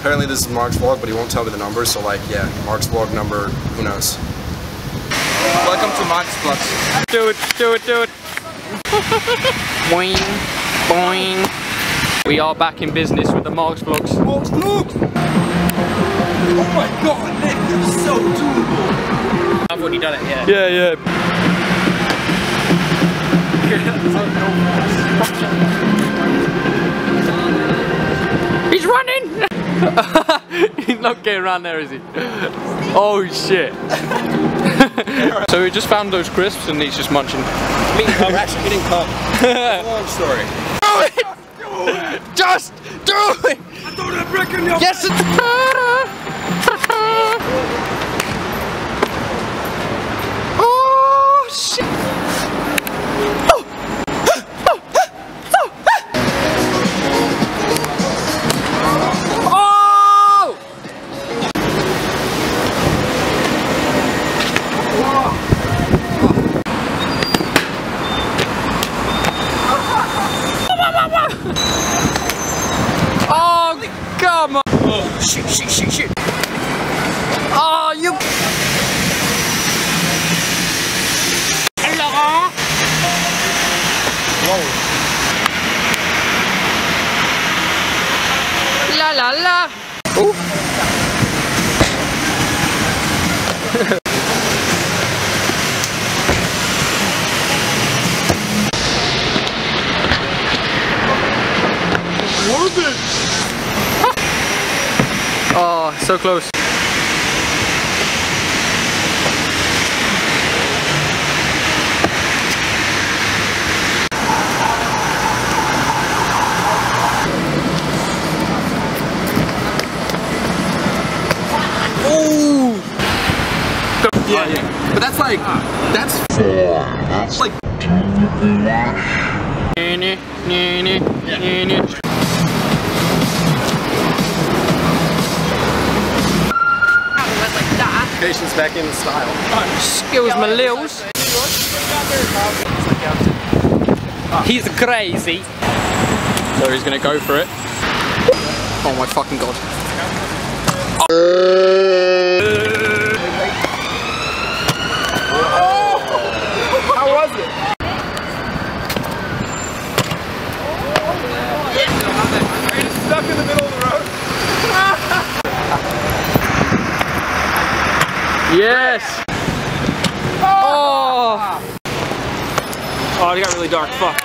Apparently this is Mark's vlog, but he won't tell me the number, so like, yeah, Mark's vlog number, who knows. Welcome to MARX Vlogs. Do it, do it, do it. boing, boing. We are back in business with the MARX Vlogs. MARX Vlogs! Oh my god, Nick, that was so doable! I've already done it, yeah. Yeah, yeah. He's not getting around there, is he? Oh shit. so we just found those crisps and he's just munching. Me come, actually, he didn't come. Long story. Do it! Just do it! I throw that brick in your Yes! oh Oh, come on! Oh, shit, shit, shit, shit! Oh, you... Hello? Whoa. La la la! Oh. Oh, so close. Yeah, yeah. But that's like, that's that's like, Patience back in style. Excuse me, Lils. He's crazy. So he's gonna go for it. Oh my fucking god. How was it? Stuck in the middle of the road. Yes! Oh! Oh, it got really dark. Fuck.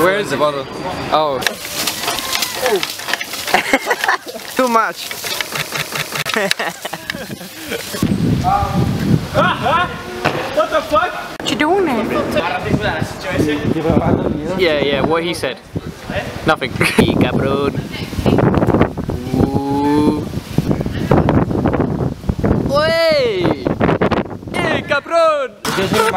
Where is the bottle. Oh. Too much. What you doing there? Yeah, yeah, what he said. Nothing. Y cabrón. Uh. ¡Uey! ¡Eh, cabrón! Yo soy